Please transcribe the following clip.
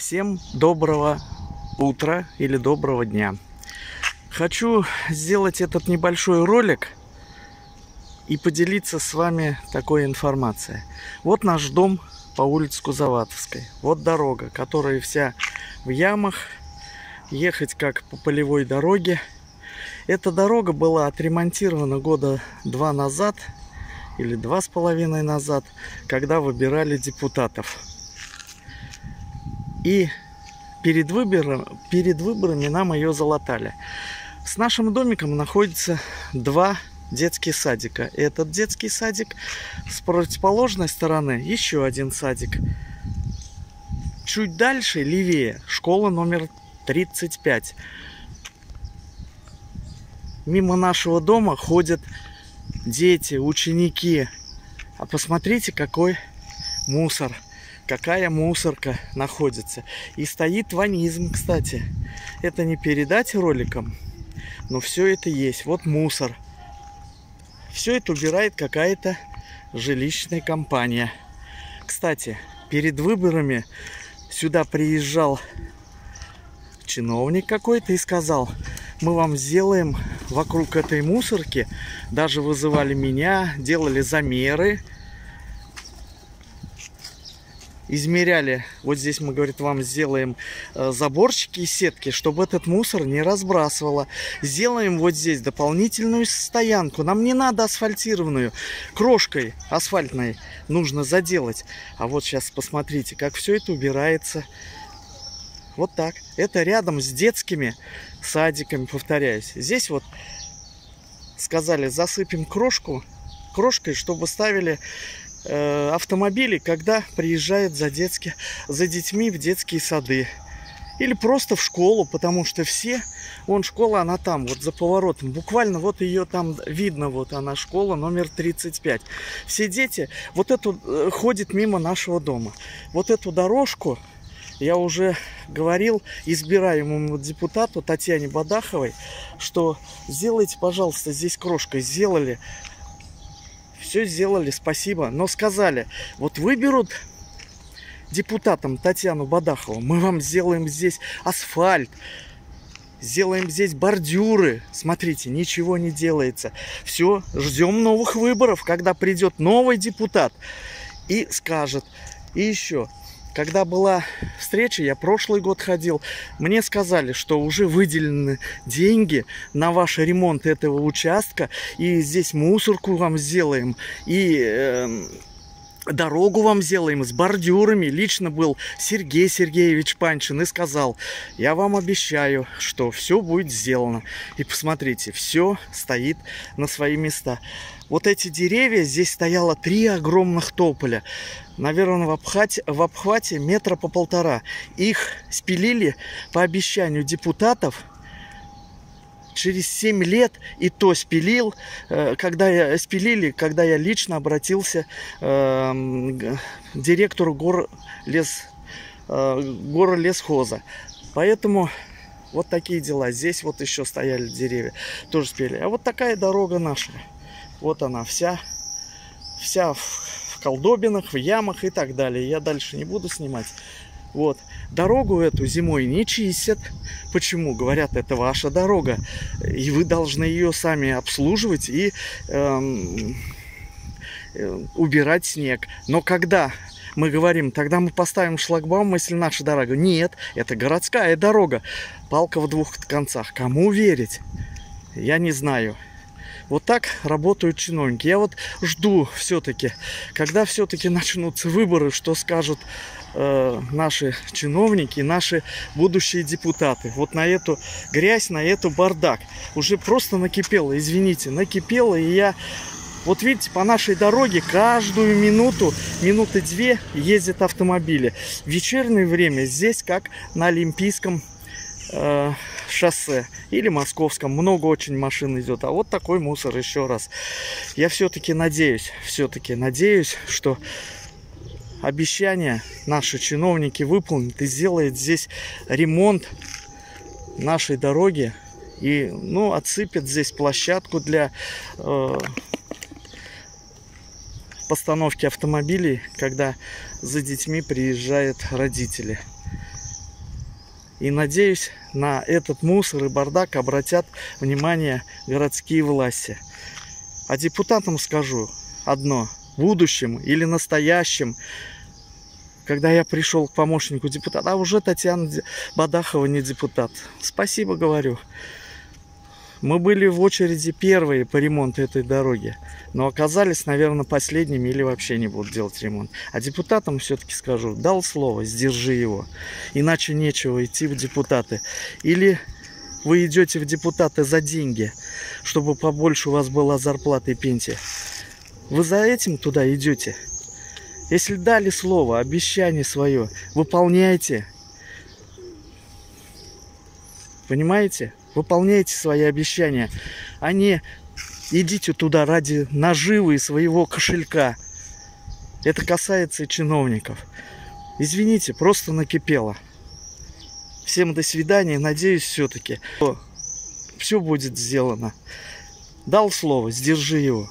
Всем доброго утра или доброго дня. Хочу сделать этот небольшой ролик и поделиться с вами такой информацией. Вот наш дом по улице Кузоватовской. Вот дорога, которая вся в ямах. Ехать как по полевой дороге. Эта дорога была отремонтирована года два назад или два с половиной назад, когда выбирали депутатов. И перед, выбором, перед выборами нам ее залатали. С нашим домиком находится два детских садика. Этот детский садик с противоположной стороны еще один садик. Чуть дальше, левее, школа номер 35. Мимо нашего дома ходят дети, ученики. А посмотрите, какой мусор какая мусорка находится. И стоит ванизм, кстати. Это не передать роликом, но все это есть. Вот мусор. Все это убирает какая-то жилищная компания. Кстати, перед выборами сюда приезжал чиновник какой-то и сказал, мы вам сделаем вокруг этой мусорки, даже вызывали меня, делали замеры, измеряли. Вот здесь мы, говорит, вам сделаем э, заборчики и сетки, чтобы этот мусор не разбрасывало. Сделаем вот здесь дополнительную стоянку. Нам не надо асфальтированную. Крошкой асфальтной нужно заделать. А вот сейчас посмотрите, как все это убирается. Вот так. Это рядом с детскими садиками, повторяюсь. Здесь вот сказали, засыпем крошку, крошкой, чтобы ставили автомобили, когда приезжают за, детские, за детьми в детские сады. Или просто в школу, потому что все, вон школа, она там, вот за поворотом. Буквально вот ее там видно, вот она, школа номер 35. Все дети, вот эту, э, ходит мимо нашего дома. Вот эту дорожку, я уже говорил избираемому депутату Татьяне Бадаховой, что сделайте, пожалуйста, здесь крошкой. Сделали все сделали, спасибо. Но сказали, вот выберут депутатом Татьяну Бадахову, мы вам сделаем здесь асфальт, сделаем здесь бордюры. Смотрите, ничего не делается. Все, ждем новых выборов, когда придет новый депутат и скажет. И еще, когда была встреча, я прошлый год ходил, мне сказали, что уже выделены деньги на ваш ремонт этого участка, и здесь мусорку вам сделаем, и э, дорогу вам сделаем с бордюрами. Лично был Сергей Сергеевич Панчин и сказал, я вам обещаю, что все будет сделано. И посмотрите, все стоит на свои места. Вот эти деревья, здесь стояло три огромных тополя. Наверное, в обхвате, в обхвате метра по полтора. Их спилили по обещанию депутатов через 7 лет и то спилил, э, когда я спилили, когда я лично обратился э, директору гор лес э, гор лесхоза. Поэтому вот такие дела. Здесь вот еще стояли деревья, тоже спили. А вот такая дорога наша. Вот она вся, вся в колдобинах, в ямах и так далее. Я дальше не буду снимать. Вот. Дорогу эту зимой не чистят. Почему? Говорят, это ваша дорога. И вы должны ее сами обслуживать и эм, э, убирать снег. Но когда мы говорим, тогда мы поставим шлагбаум, если наша дорога. Нет, это городская дорога. Палка в двух концах. Кому верить? Я не знаю. Вот так работают чиновники. Я вот жду все-таки, когда все-таки начнутся выборы, что скажут э, наши чиновники, наши будущие депутаты. Вот на эту грязь, на эту бардак. Уже просто накипело, извините, накипело. И я вот видите, по нашей дороге каждую минуту, минуты две ездят автомобили. В вечернее время здесь как на Олимпийском э, шоссе или московском. Много очень машин идет а вот такой мусор еще раз. Я все-таки надеюсь все-таки надеюсь что обещания наши чиновники выполнят и сделают здесь ремонт нашей дороги и ну отсыпят здесь площадку для э, постановки автомобилей когда за детьми приезжают родители И надеюсь, на этот мусор и бардак обратят внимание городские власти. А депутатам скажу одно. В будущем или настоящем, когда я пришел к помощнику депутата, а уже Татьяна Бадахова не депутат. Спасибо говорю. Мы были в очереди первые по ремонту этой дороги, но оказались, наверное, последними или вообще не будут делать ремонт. А депутатам все-таки скажу, дал слово, сдержи его, иначе нечего идти в депутаты. Или вы идете в депутаты за деньги, чтобы побольше у вас была зарплата и пенсия. Вы за этим туда идете? Если дали слово, обещание свое, выполняйте. Понимаете? Выполняйте свои обещания, а не идите туда ради наживы и своего кошелька. Это касается и чиновников. Извините, просто накипело. Всем до свидания. Надеюсь, все-таки все будет сделано. Дал слово, сдержи его.